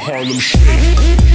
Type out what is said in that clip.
Harlem Shake.